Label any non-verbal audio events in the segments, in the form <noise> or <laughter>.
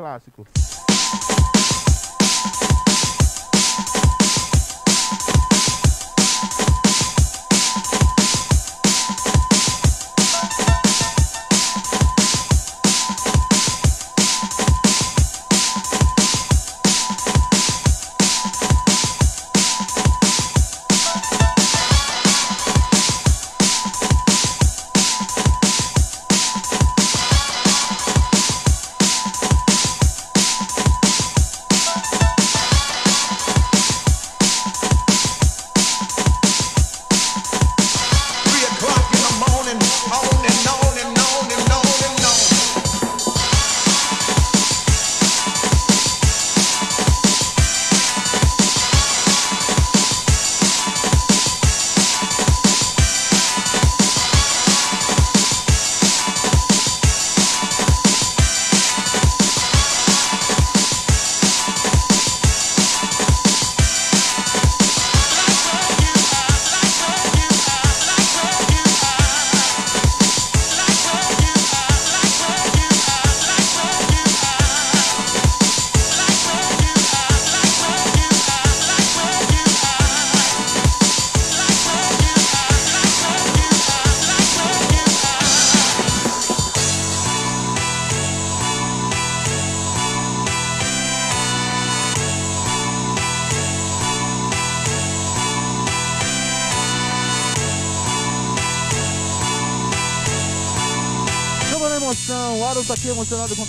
clássico.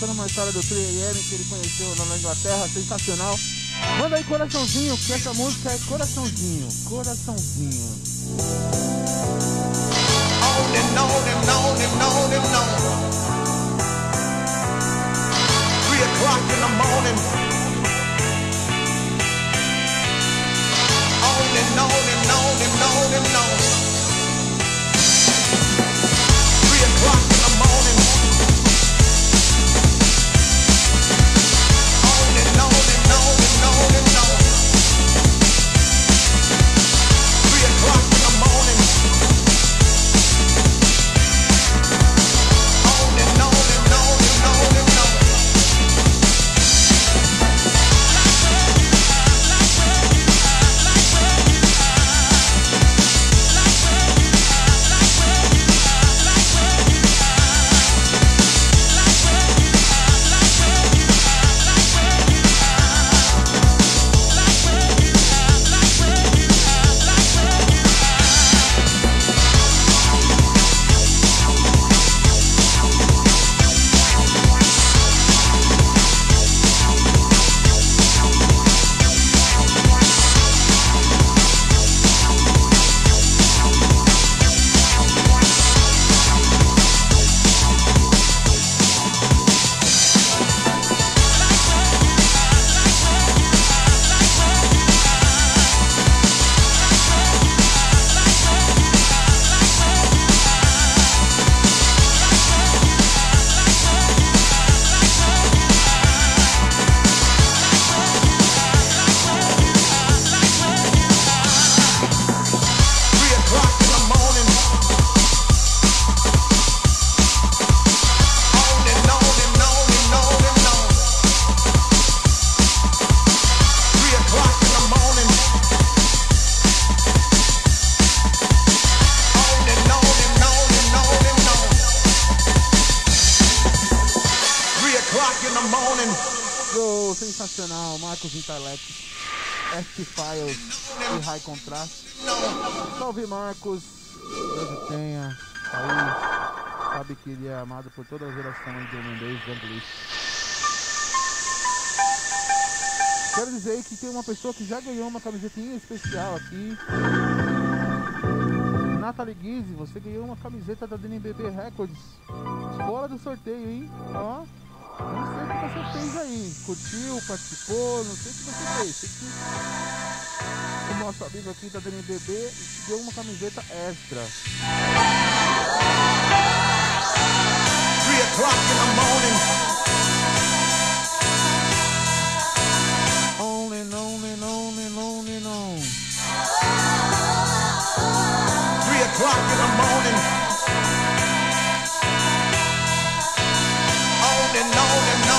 Contando uma história do 3AM que ele conheceu lá na Inglaterra, sensacional. Manda aí coraçãozinho, que essa música é coraçãozinho, coraçãozinho. On. Marcos Intellect, F-Files e High Contrast. Salve Marcos, Deus o tenha, aí, sabe que ele é amado por toda a geração de holandês e. Quero dizer que tem uma pessoa que já ganhou uma camisetinha especial aqui. Nathalie Guise, você ganhou uma camiseta da DNBB Records. Fora do sorteio, hein? Ó. Não sei o que você fez aí. Curtiu, participou, não sei o que você fez. Sei que o nosso amigo aqui da DNBB deu uma camiseta extra. Three o'clock in the morning. On and on and on and on and on. Three o'clock in the morning. On and on and on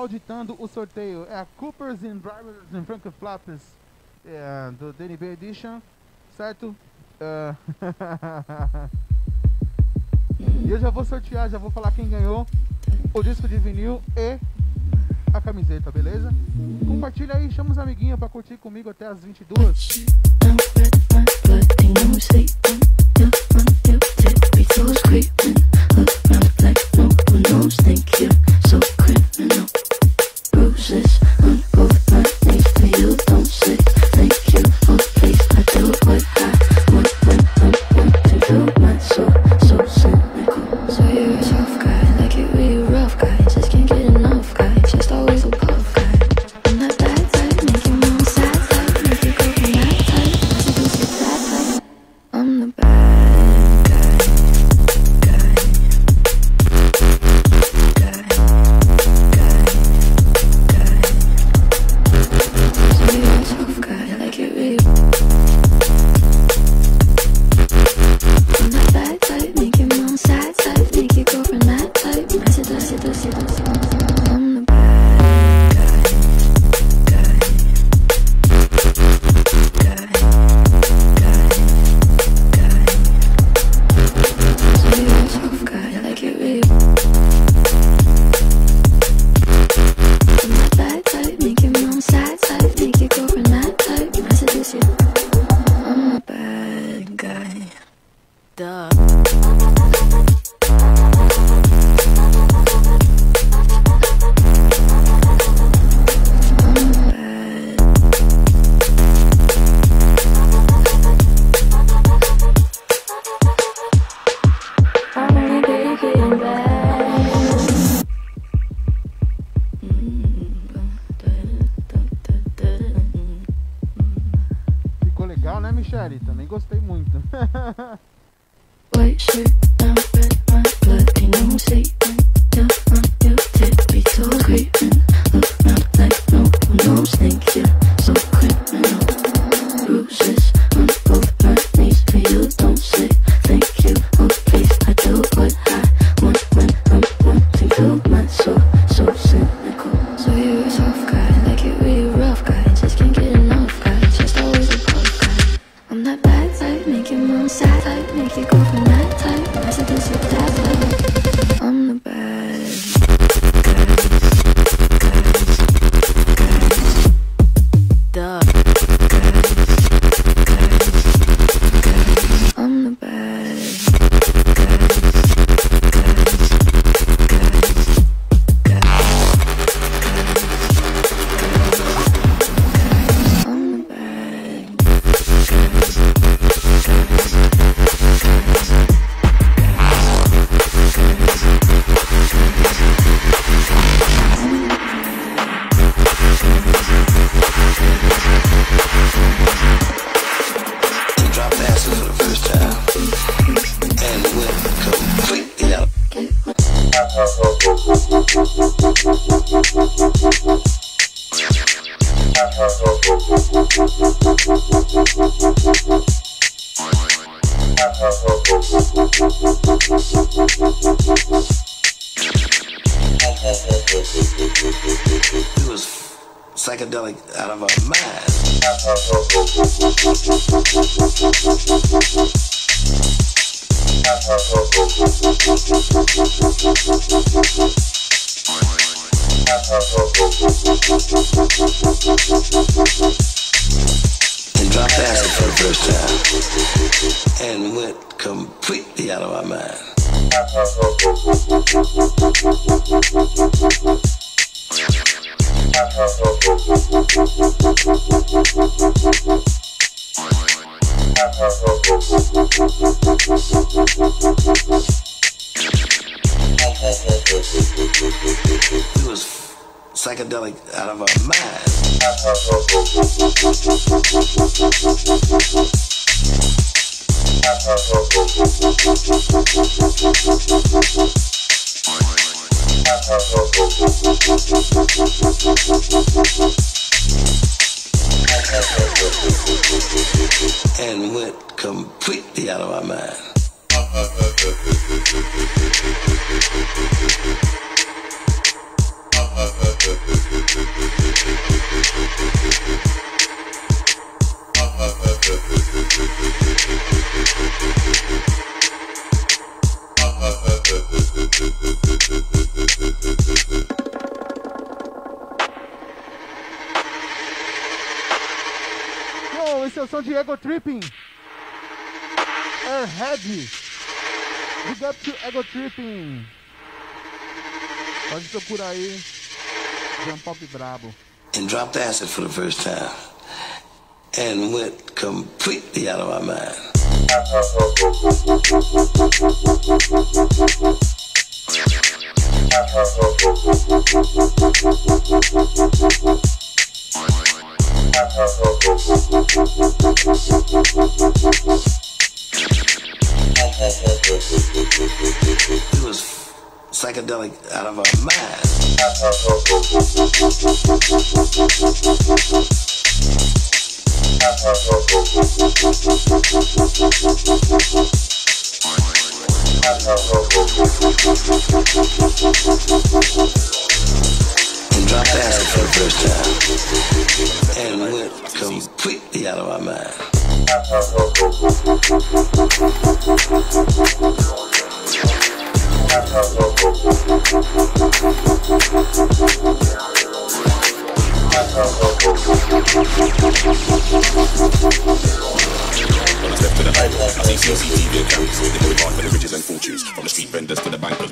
auditando o sorteio. É a Coopers and Drivers and Frank Flappers é, do DNB Edition, certo? Uh, <laughs> e eu já vou sortear, já vou falar quem ganhou o disco de vinil e a camiseta, beleza? Compartilha aí, chama os amiguinhos pra curtir comigo até as 22. sleep. and dropped acid for the first time and went completely out of my mind. It was psychedelic out of our mind. And went completely out of our mind. Yo, esse é o som de Ego Tripping. Airhead. Big up to Ego Tripping. Pode procurar aí. And dropped acid for the first time and went completely out of my mind. It was psychedelic out of our mind. and dropped acid for the first time and went completely out of my mind. CCTV cameras. They it hard for the riches and fortunes. From the street vendors to the bankers.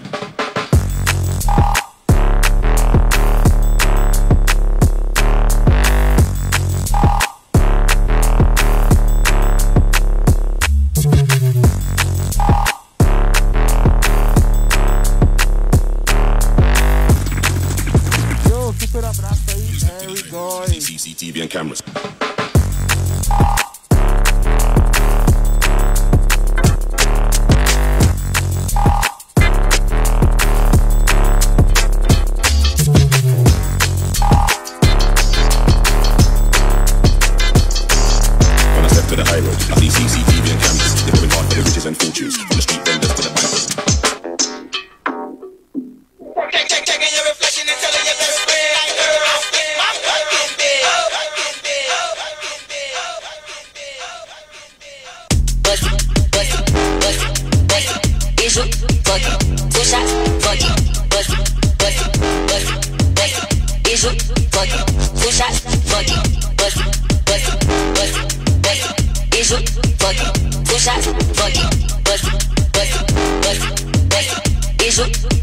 CCTV and cameras. You fuck it? Two shots, fuck it. Bust it, bust it, bust it, bust it. Is you fuck it? Two shots, fuck it. Bust it, bust it, bust it, bust it. Is you fuck it? Two shots, fuck it. Bust it, bust it, bust it, bust it. Is you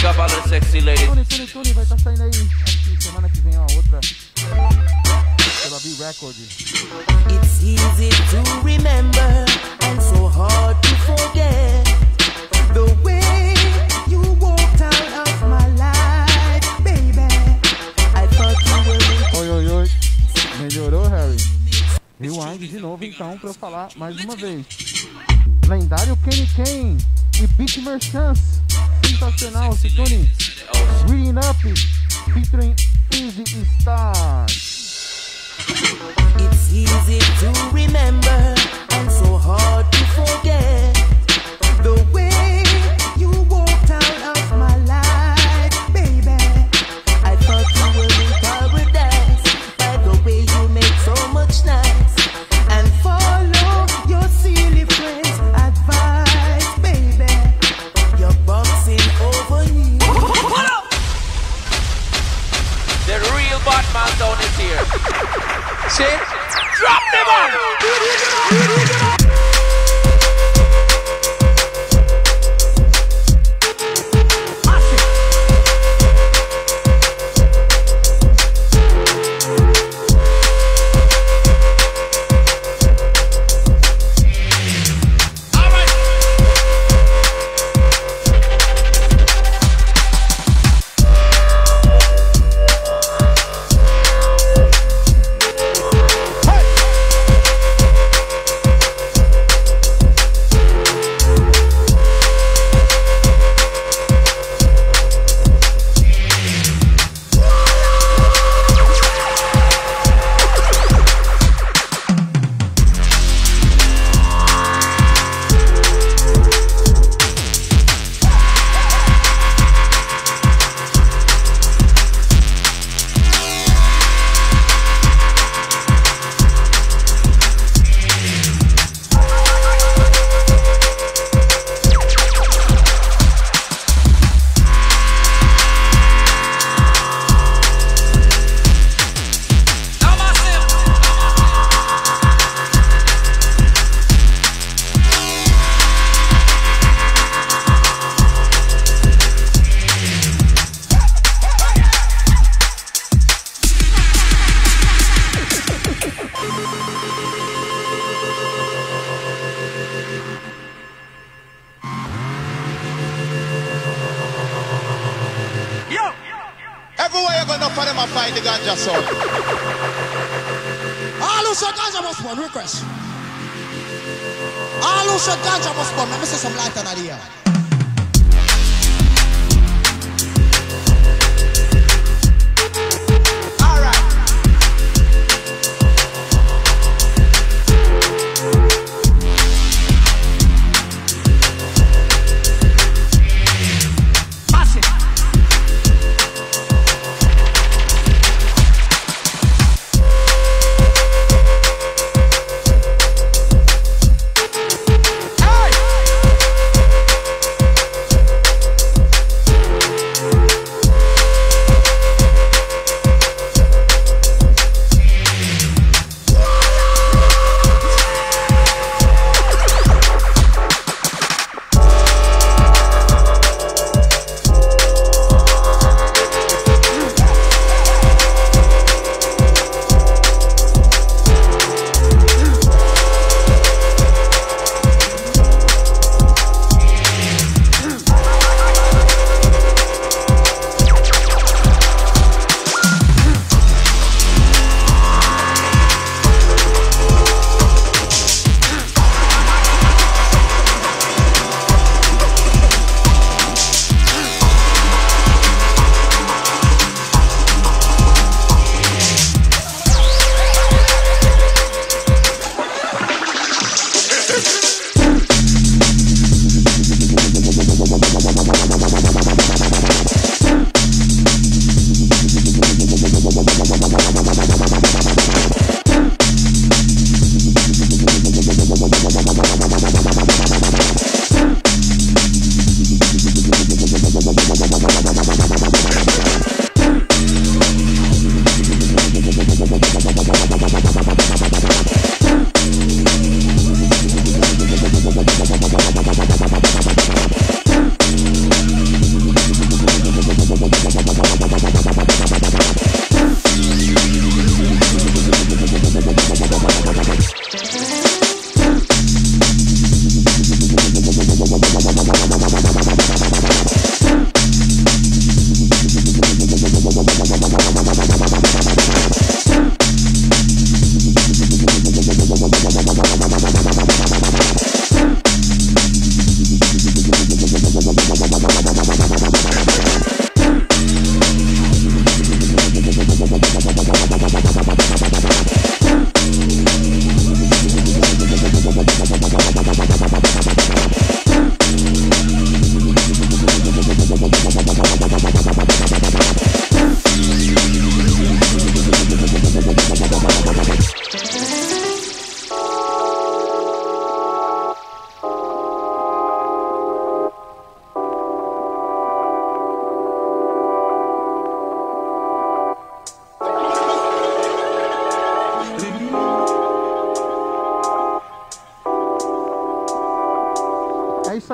Cavalão sexy lady. Tune, Tune, Tune, vai estar tá saindo aí. Aqui, semana que vem, ó, outra. Pela B Record. It's easy to remember and so hard to forget the way you walked out of my life, baby. I thought you were. Oi, oi, oi. Melhorou, Harry? Rewind de novo então pra eu falar mais uma vez. Lendário Kenny Kane e Beat Merchants. sensacional, Citroën Green Up featuring Easy Star. It's easy to remember and so hard to forget the way. Drop them on!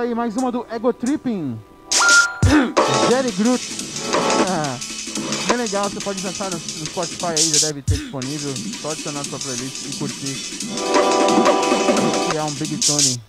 Aí, mais uma do Ego Tripping. <coughs> Jerry Groot. <laughs> Bem legal, você pode dançar no, no Spotify aí, já deve ter disponível. Só adicionar sua playlist e curtir. Esse é um Big Tony.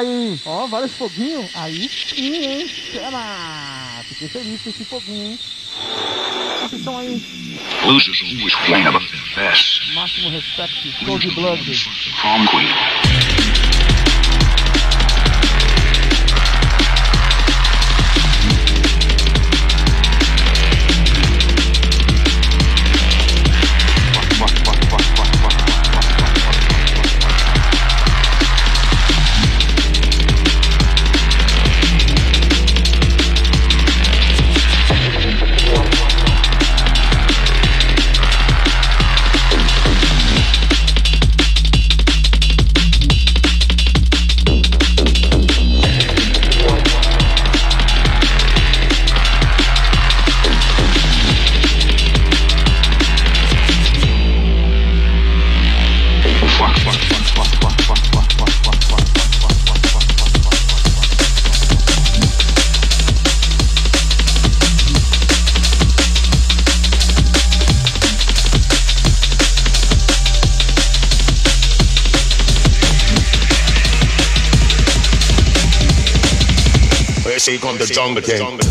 Aí, ó, vários foguinhos. Aí sim, hein? Chama! Fiquei feliz com esse foguinho, hein? Vocês estão aí, Losers always whine about their best. máximo respeito, de blood. it's on the game.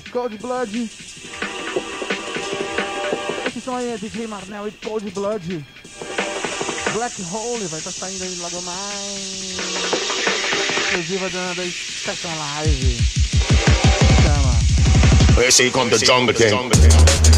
Cold Blood. Esses são aí, é DJ Marnel e Cold Blood. Black Hole vai estar saindo aí logo mais. Exclusiva da, da Session Live. Chama. Here she come the jungle.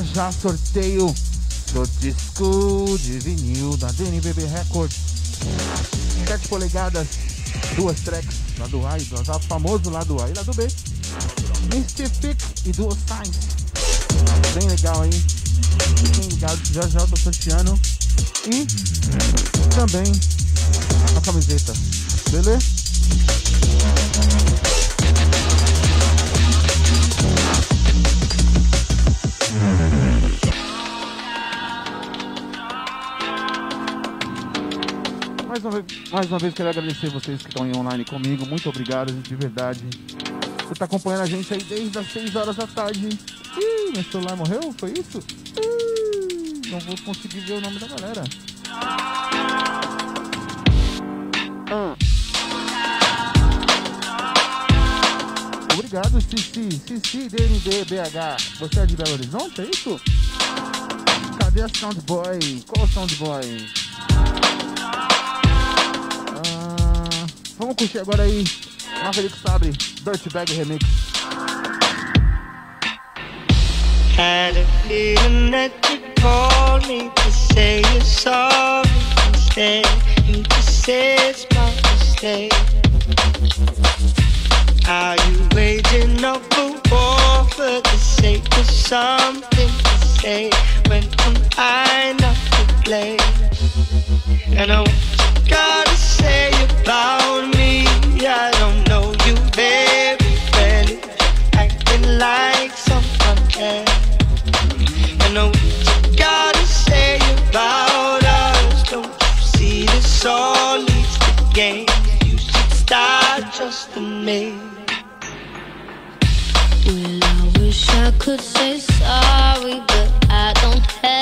Já já sorteio do disco de vinil da DNBB Records. 7 polegadas, duas tracks, lado A e do lado famoso lado A e lado B. Mystific e Dual Signs. Bem legal aí. Fiquem ligados, já já eu tô sorteando. E também a camiseta. Beleza? Mais uma, vez, quero agradecer vocês que estão aí online comigo. Muito obrigado, de verdade. Você tá acompanhando a gente aí desde as 6 horas da tarde. Ih, meu celular morreu? Foi isso? Ih, não vou conseguir ver o nome da galera. Obrigado, Cici. Cici, DND, BH. Você é de Belo Horizonte, é isso? Cadê a Soundboy? Qual Soundboy? Vamos curtir agora aí Maverick Sabre, Dirtbag Remix. Had a feeling that you'd call me to say you're sorry instead. You just say it's my mistake. Are you waging up a war for the sake of something to say when am I not to blame? And I you gotta say about me. I don't know you very well. Acting like someone else. And know what you gotta say about us. Don't you see this all leads to games? You should start trusting me. Well, I wish I could say sorry, but I don't have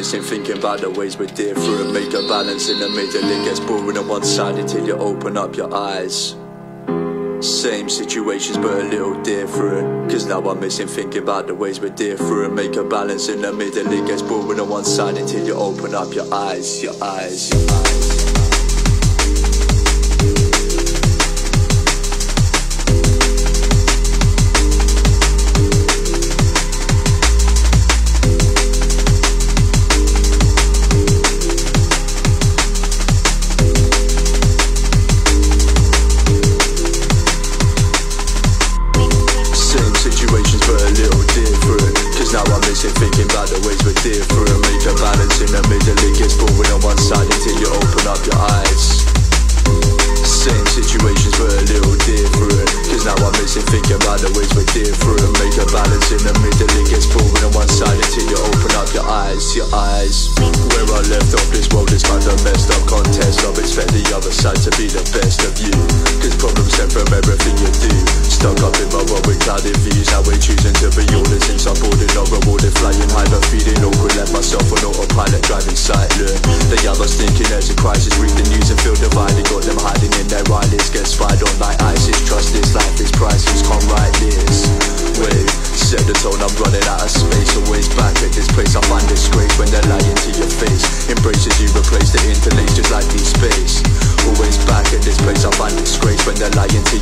missing thinking about the ways we're different. Make a balance in the middle, it gets boring on one side until you open up your eyes. Same situations but a little different. Cause now I'm missing thinking about the ways we're different. Make a balance in the middle, it gets boring on one side Until you open up your eyes, your eyes, your eyes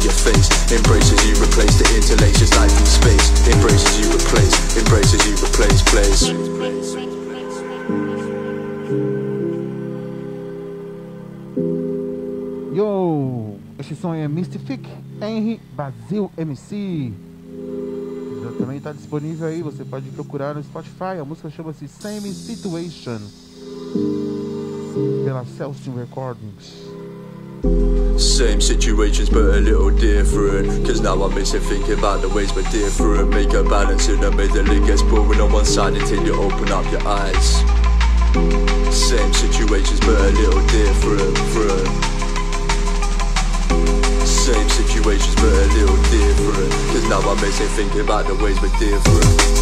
your face. Embraces you, replace the intellect just like deep space. Embraces you, replace, embraces you, replace, place. Yo, esse som é Mystific Henry Brasil MC. Já também está disponível aí, você pode procurar no Spotify. A música chama-se Same Situation pela Celsius Recordings. Same situations but a little different Cause now I'm missing thinking about the ways we're different Make a balance in the middle, it gets boring on one side until you open up your eyes Same situations but a little different. Same situations but a little different Cause now I'm missing thinking about the ways we're different.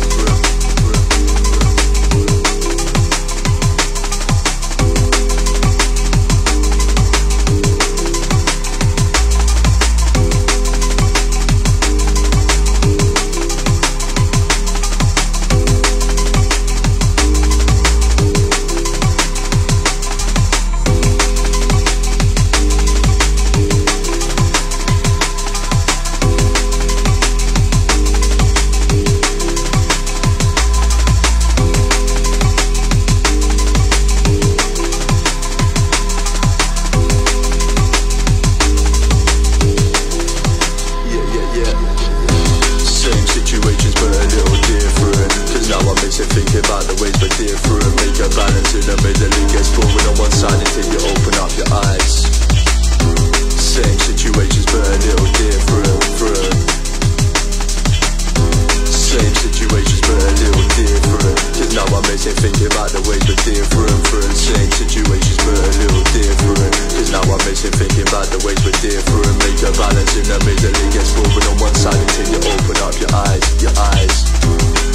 About the ways we're different. different. Same situations, but a little different. Cause now I'm missing thinking about the ways we're different. Make a balance in the middle, it gets boring on one side until you open up your eyes, your eyes.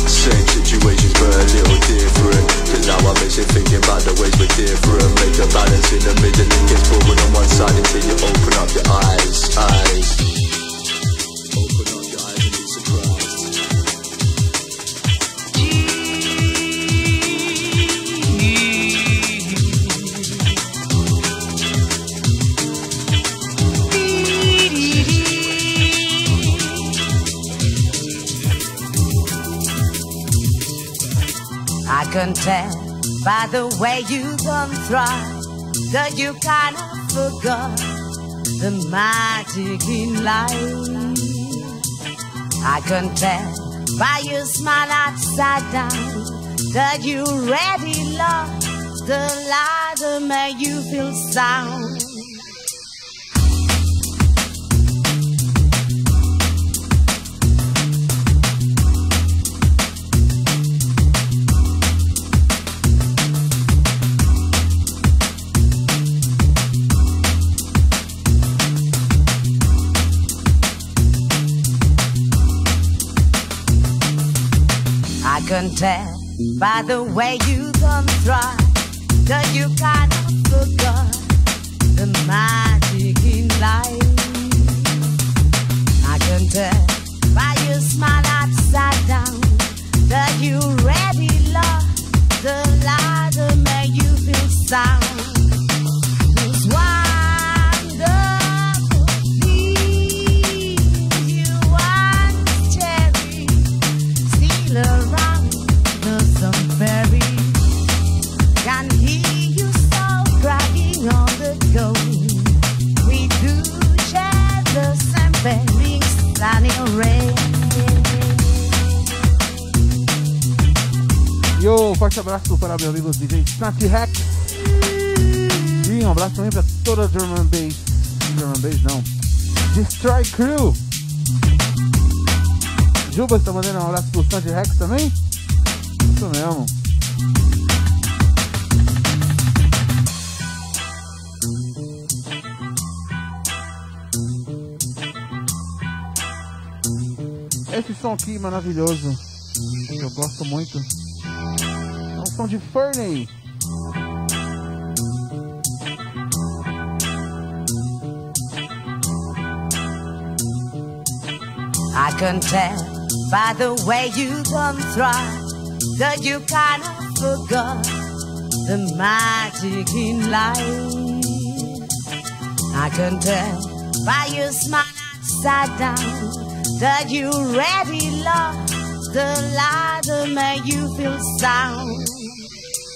Same situations, but a little different. Cause now I'm missing thinking about the ways we're different. Make a balance in the middle, it gets boring on one side until you open up your eyes. By the way you gone thrive that you kind of forgot the magic in life. I can tell by your smile upside down that you already lost the light that made you feel sound. Tell by the way you come thrive that you kind of forgot the magic in life. I can tell by your smile upside down that you already lost the light that made you feel sound. meu amigo DJ Snack Hack. E um abraço também para toda a German Bass. German Bass não. Destroy Crew. Juba está mandando um abraço pro Snack Hack também. Isso mesmo. Esse som aqui maravilhoso. Eu gosto muito. de I can tell by the way you come through that you kind of forgot the magic in life. I can tell by your smile upside down that you already lost the lie that made you feel sound.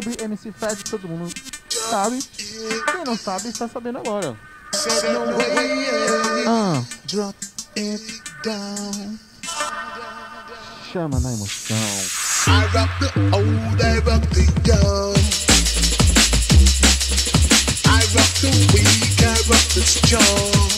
vibe, MC Fred, todo mundo sabe. Quem não sabe está sabendo agora. Ah. Drop down. Chama na emoção. I rock the old, I rock the young. I rock the weak, I rock the strong.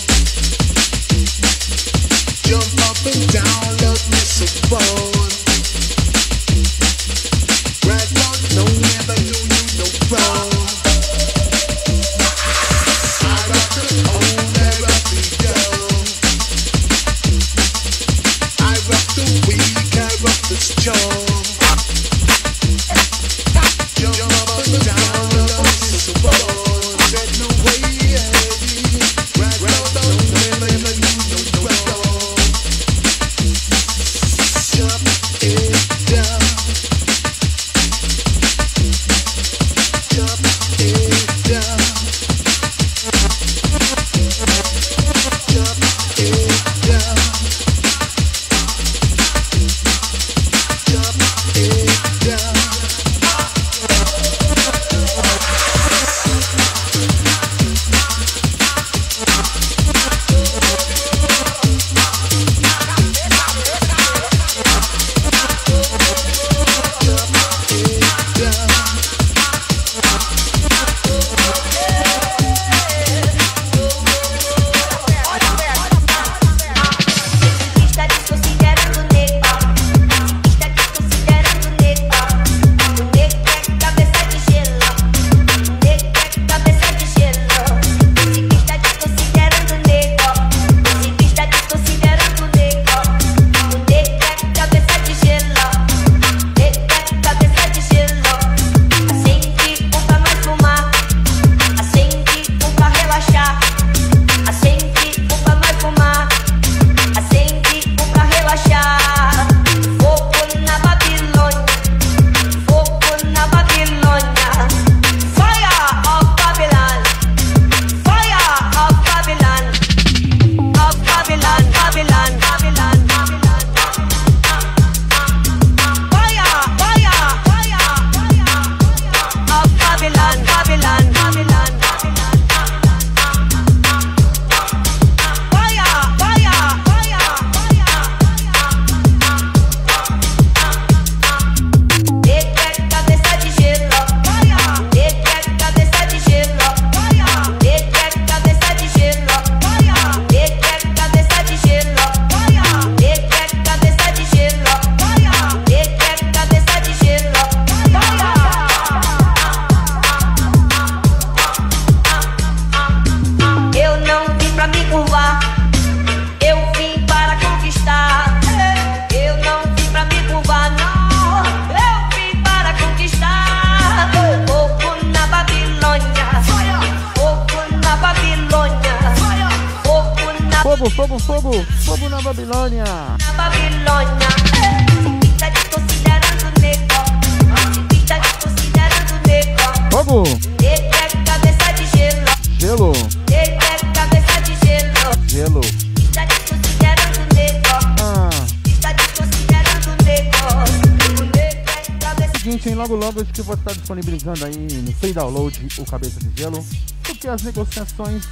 Disponibilizando aí no free download o Cabeça de Gelo. Porque as negociações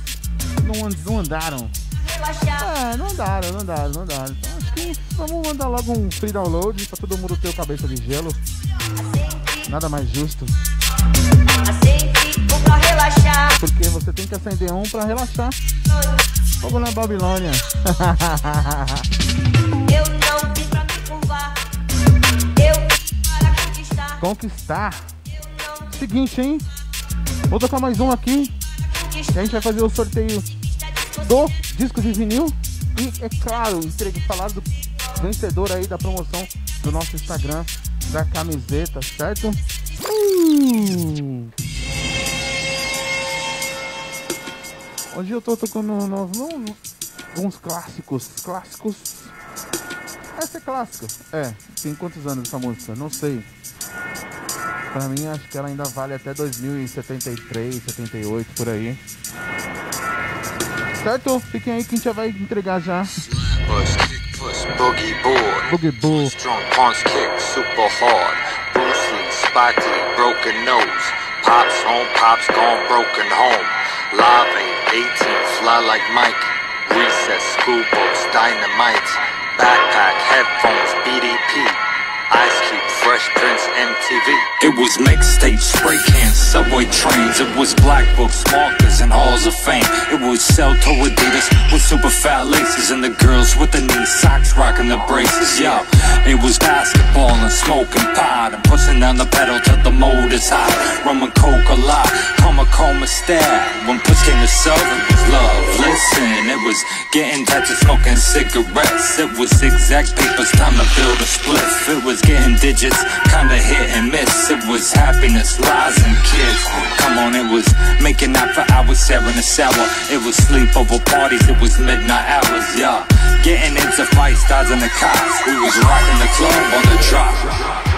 não, não andaram. É, não andaram, não andaram, não andaram. Então acho que vamos mandar logo um free download pra todo mundo ter o Cabeça de Gelo. Nada mais justo. Porque você tem que acender um pra relaxar. Fogo na Babilônia. <laughs> Eu não vim pra me curvar. Eu para conquistar. Conquistar. Seguinte, hein? Vou tocar mais um aqui. E a gente vai fazer o sorteio do disco de vinil. E, é claro, entregue falar do vencedor aí da promoção do nosso Instagram da camiseta, certo? Hum. Hoje eu tô tocando no- alguns clássicos. Clássicos. Essa é clássica. É, tem quantos anos essa música? Não sei. Pra mim, acho que ela ainda vale até 2073, 78, por aí. Certo? Fiquem aí que a gente já vai entregar já. Boogie board. Boogie Boo. Strong punch kick, super hard. Bruce Lee, Spike Lee, broken nose. Pops home, pops gone, broken home. Live aid, 18, fly like Mike. Recess, school books, dynamite. Backpack, headphones, BDP. Fresh Prince, MTV. It was mixtapes, spray cans, subway trains. It was black books, markers, and halls of fame. It was sell to Adidas with super fat laces, and the girls with the knee socks rocking the braces. Yo, it was basketball and smoking pot and pushing down the pedal till the motor's hot. Rum and coke a lot, coma coma stare. When push came to shove, it was love. Listen, it was getting touched smoking cigarettes. It was zigzag papers, time to build a spliff. It was getting digits, kinda hit and miss. It was happiness, lies, and kids. Come on, it was making out for hours, sharing a shower. It was sleepover parties, it was midnight hours, yeah. Getting into fights, dodging the cops. We was rocking the club on the drop.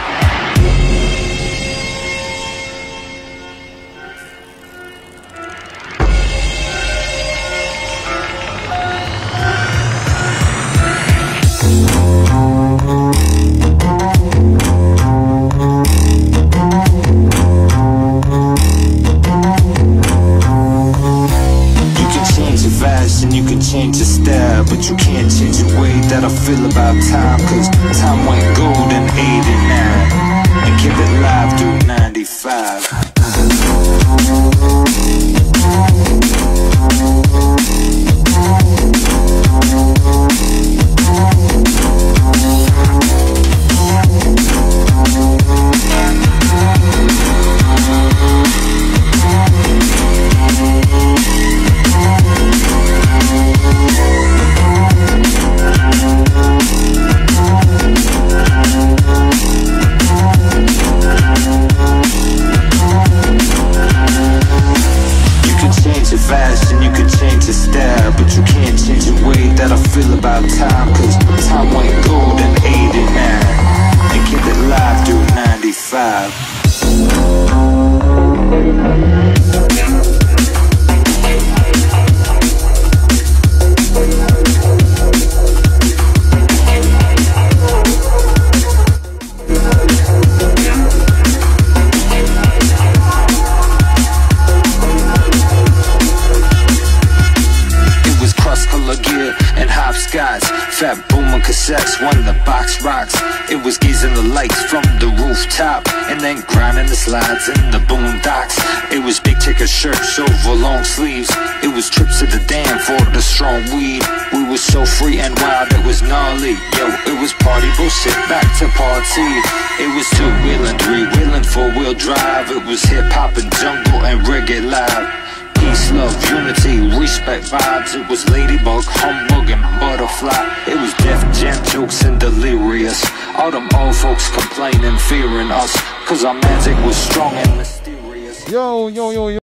Change your style, but you can't change the way that I feel about time. Cause time went gold in 89 and kept it live